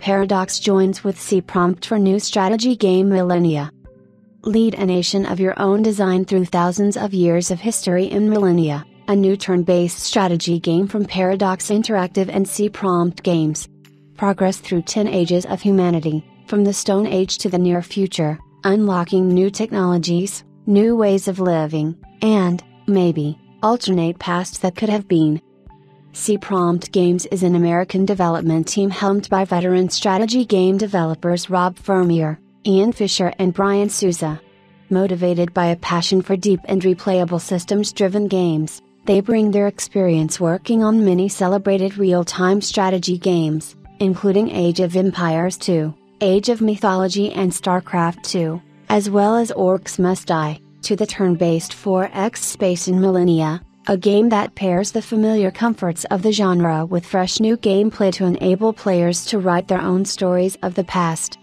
Paradox joins with C Prompt for new strategy game Millennia. Lead a nation of your own design through thousands of years of history in Millennia, a new turn based strategy game from Paradox Interactive and C Prompt Games. Progress through 10 ages of humanity, from the Stone Age to the near future, unlocking new technologies, new ways of living, and, maybe, alternate pasts that could have been. C Prompt Games is an American development team helmed by veteran strategy game developers Rob Vermeer, Ian Fischer, and Brian Souza. Motivated by a passion for deep and replayable systems driven games, they bring their experience working on many celebrated real time strategy games, including Age of Empires 2, Age of Mythology, and StarCraft 2, as well as Orcs Must Die, to the turn based 4X Space in Millennia, a game that pairs the familiar comforts of the genre with fresh new gameplay to enable players to write their own stories of the past.